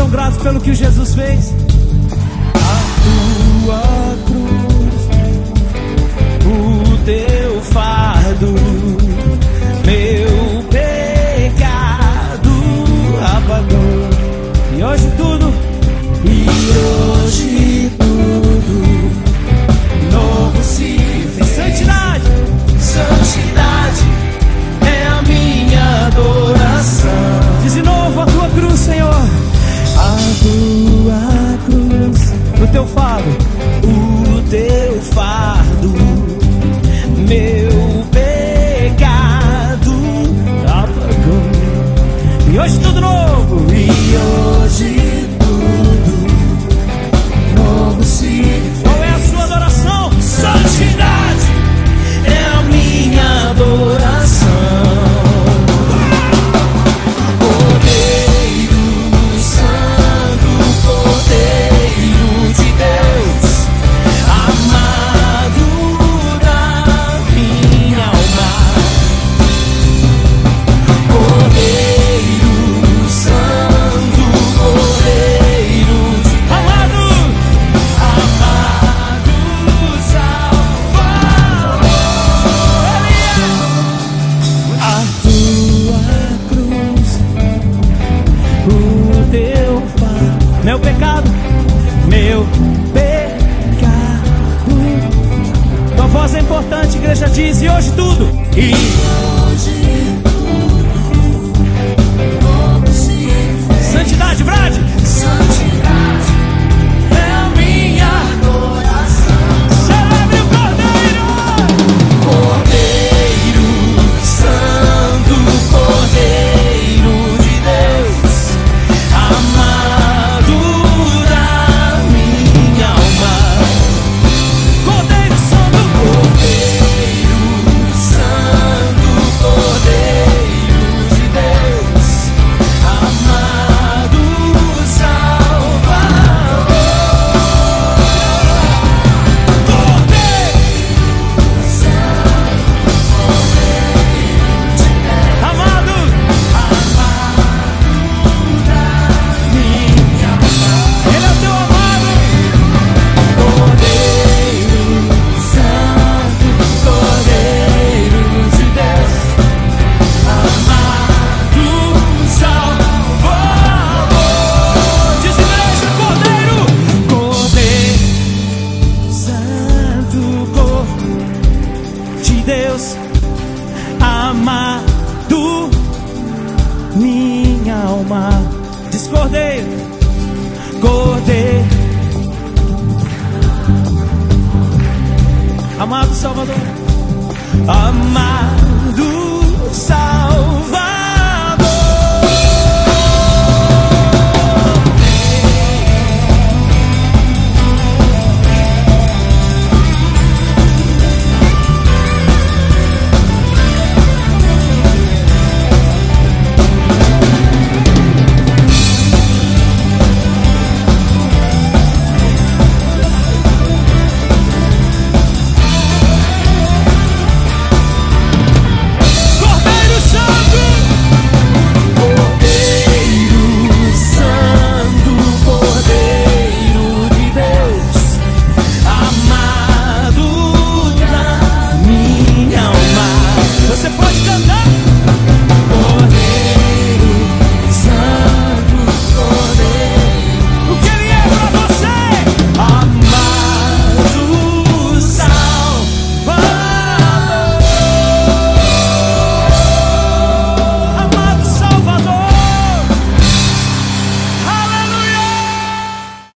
São gratos pelo que Jesus fez. e hoje tudo. E alma. Discordei, cordei. Amado Salvador, amado Salvador.